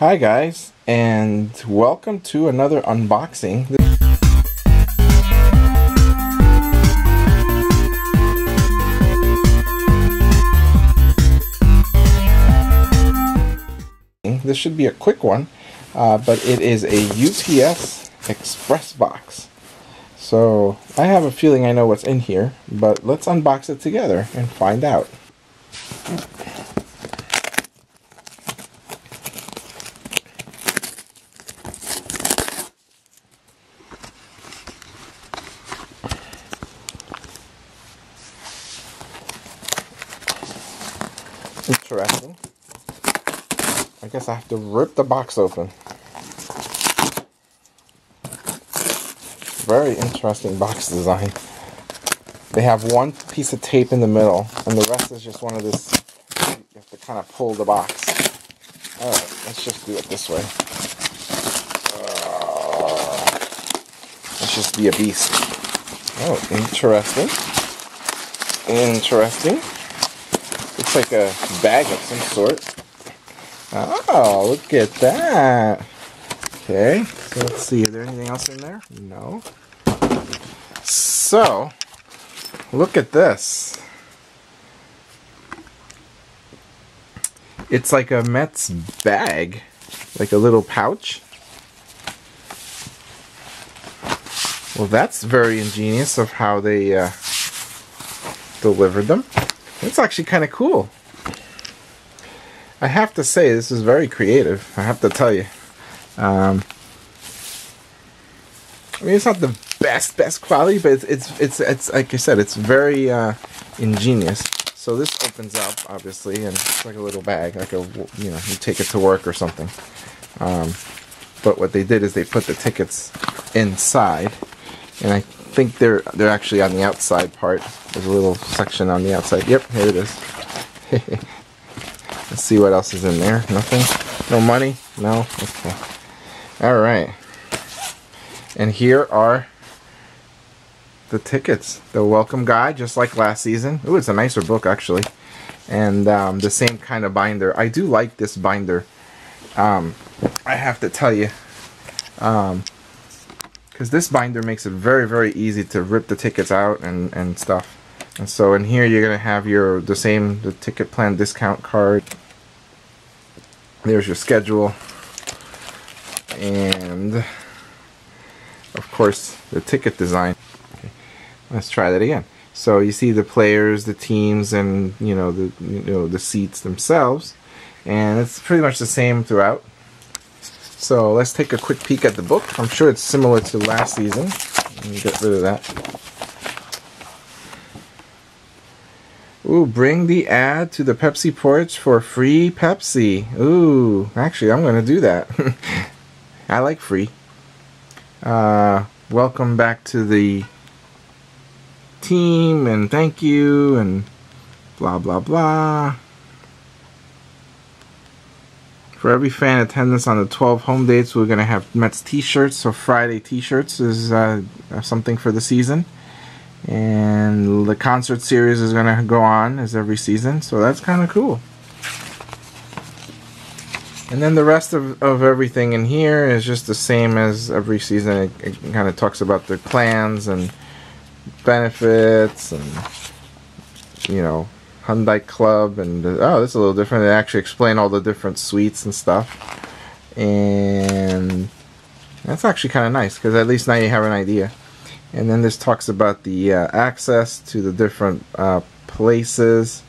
Hi guys, and welcome to another unboxing. This should be a quick one, uh, but it is a UPS Express box. So I have a feeling I know what's in here, but let's unbox it together and find out. Interesting. I guess I have to rip the box open. Very interesting box design. They have one piece of tape in the middle, and the rest is just one of this. You have to kind of pull the box. Alright, let's just do it this way. Uh, let's just be a beast. Oh, interesting. Interesting. Looks like a bag of some sort. Oh, look at that. Okay, so let's see. Is there anything else in there? No. So, look at this. It's like a Mets bag, like a little pouch. Well, that's very ingenious of how they uh, delivered them. It's actually kind of cool. I have to say, this is very creative. I have to tell you. Um, I mean, it's not the best best quality, but it's it's it's, it's like I said, it's very uh, ingenious. So this opens up, obviously, and it's like a little bag, like a you know, you take it to work or something. Um, but what they did is they put the tickets inside, and I think they're they're actually on the outside part. There's a little section on the outside. Yep, here it is. Let's see what else is in there. Nothing? No money? No? Okay. Alright. And here are the tickets. The welcome guide, just like last season. Ooh, it's a nicer book, actually. And um, the same kind of binder. I do like this binder. Um, I have to tell you. Um, because this binder makes it very very easy to rip the tickets out and and stuff. And so in here you're gonna have your the same the ticket plan discount card. There's your schedule. And of course the ticket design. Okay. let's try that again. So you see the players the teams and you know the you know the seats themselves. And it's pretty much the same throughout so let's take a quick peek at the book. I'm sure it's similar to last season. Let me get rid of that. Ooh, bring the ad to the Pepsi porch for free Pepsi. Ooh, actually, I'm going to do that. I like free. Uh, welcome back to the team and thank you and blah blah blah. For every fan attendance on the 12 home dates, we're going to have Mets t-shirts. So Friday t-shirts is uh, something for the season. And the concert series is going to go on as every season. So that's kind of cool. And then the rest of, of everything in here is just the same as every season. It, it kind of talks about the plans and benefits and, you know, Hyundai Club, and oh, this is a little different. They actually explain all the different suites and stuff, and that's actually kind of nice because at least now you have an idea. And then this talks about the uh, access to the different uh, places.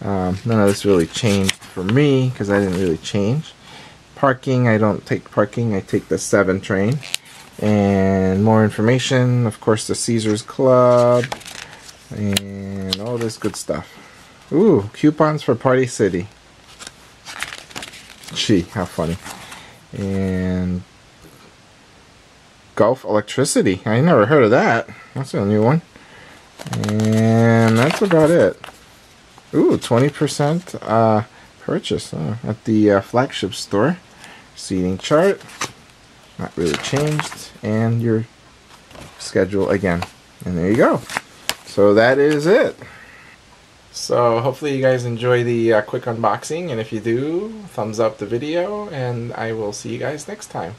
Um, none of this really changed for me because I didn't really change. Parking, I don't take parking. I take the 7 train. And more information, of course, the Caesars Club and all this good stuff. Ooh, coupons for Party City. Gee, how funny. And Gulf Electricity. I never heard of that. That's a new one. And that's about it. Ooh, 20% uh, purchase at the uh, flagship store. Seating chart. Not really changed. And your schedule again. And there you go. So that is it. So hopefully you guys enjoy the uh, quick unboxing, and if you do, thumbs up the video, and I will see you guys next time.